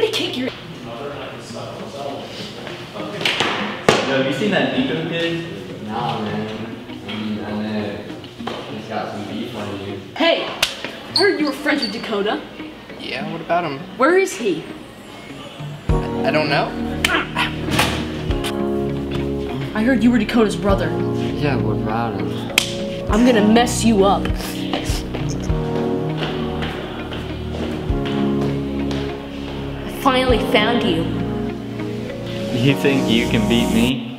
kick your. Yo, have you seen that Nico kid? Nah, man. I mean, I know he's got some beef on you. Hey, I heard you were friends with Dakota. Yeah, what about him? Where is he? I don't know. I heard you were Dakota's brother. Yeah, what about him? I'm gonna mess you up. Finally found you. You think you can beat me?